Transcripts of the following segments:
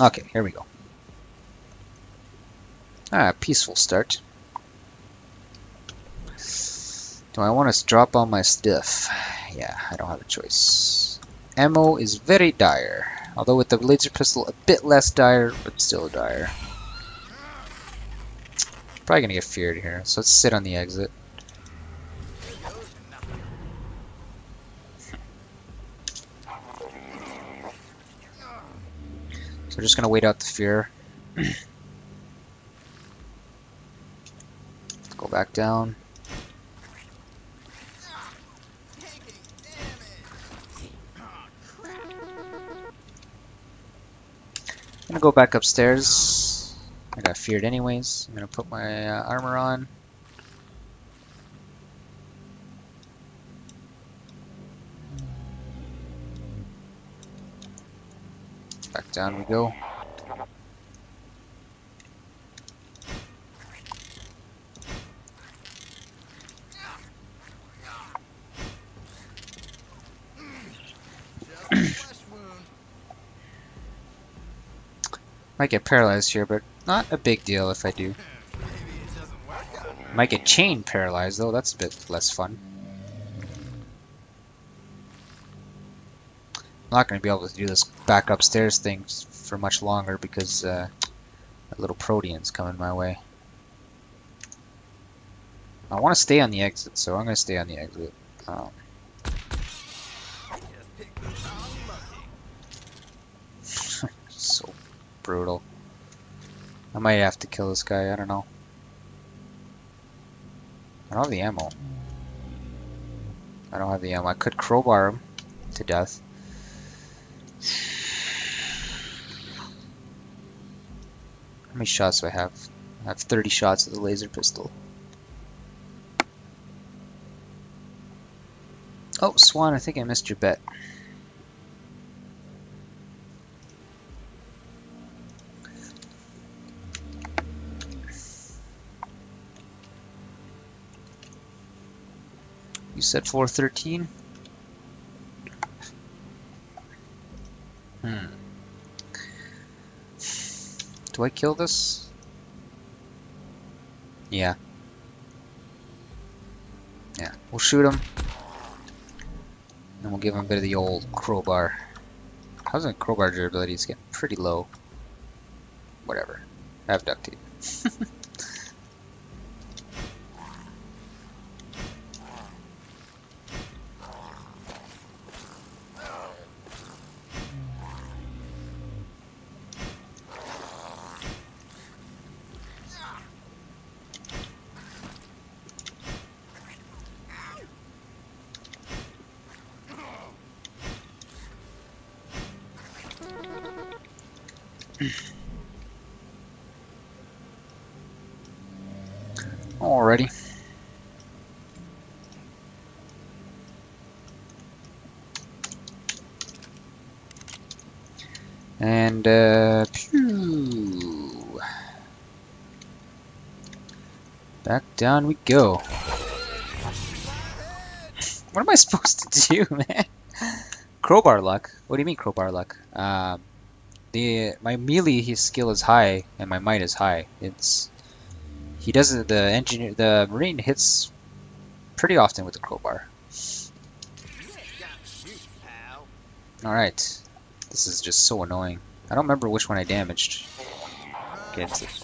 Okay, here we go. Ah, peaceful start. Do I want to drop all my stuff? Yeah, I don't have a choice. Ammo is very dire. Although with the laser pistol, a bit less dire, but still dire. Probably gonna get feared here, so let's sit on the exit. So we're just gonna wait out the fear. Go back down. I'm gonna go back upstairs. I got feared anyways. I'm gonna put my uh, armor on. Down we go. Might get paralyzed here, but not a big deal if I do. Might get chain paralyzed though, that's a bit less fun. Not going to be able to do this back upstairs thing for much longer because uh, that little protean's coming my way. I want to stay on the exit, so I'm going to stay on the exit. Um, so brutal. I might have to kill this guy, I don't know. I don't have the ammo. I don't have the ammo. I could crowbar him to death. How many shots do I have? I have 30 shots of the laser pistol. Oh, Swan, I think I missed your bet. You said 413? Do I kill this? Yeah. Yeah, we'll shoot him. And we'll give him a bit of the old crowbar. How's my crowbar durability? It's getting pretty low. Whatever. I have duct tape. Alrighty. And, uh, pew. Back down we go. What am I supposed to do, man? Crowbar luck? What do you mean crowbar luck? Um, the my melee his skill is high and my might is high. It's he doesn't the engineer the marine hits pretty often with the crowbar. Alright. This is just so annoying. I don't remember which one I damaged. Okay, it's this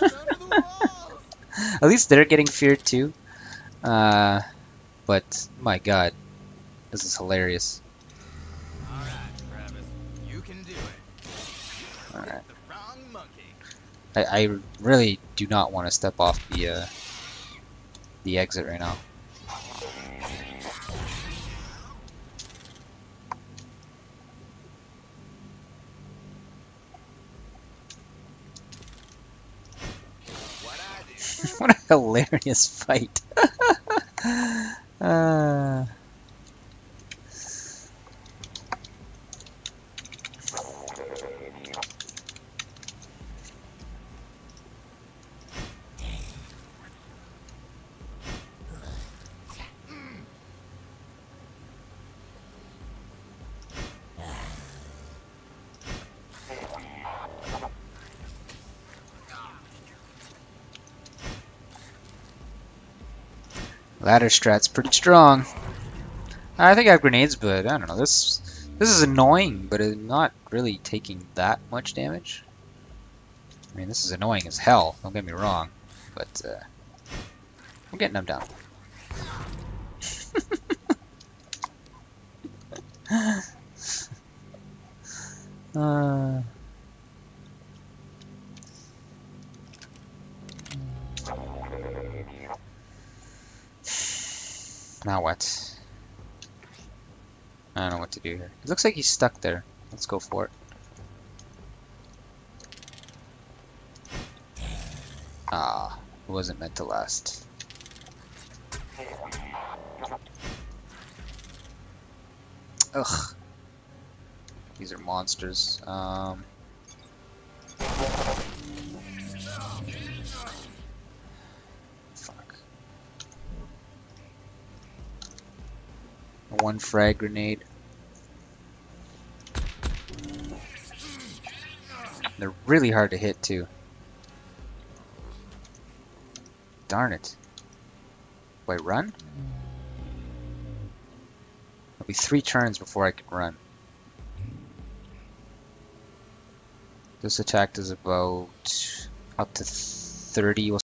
one. At least they're getting feared too. Uh, but my god, this is hilarious. Alright. I, I really do not want to step off the uh, the exit right now. what a hilarious fight. Ladder strat's pretty strong. I think I have grenades, but I don't know. This this is annoying, but it's not really taking that much damage. I mean, this is annoying as hell. Don't get me wrong, but uh, I'm getting them down. uh, now what? I don't know what to do here. It looks like he's stuck there. Let's go for it. Ah, it wasn't meant to last. Ugh. These are monsters. Um. One frag grenade. They're really hard to hit too. Darn it. Wait, run? It'll be three turns before I can run. This attack does about up to 30. We'll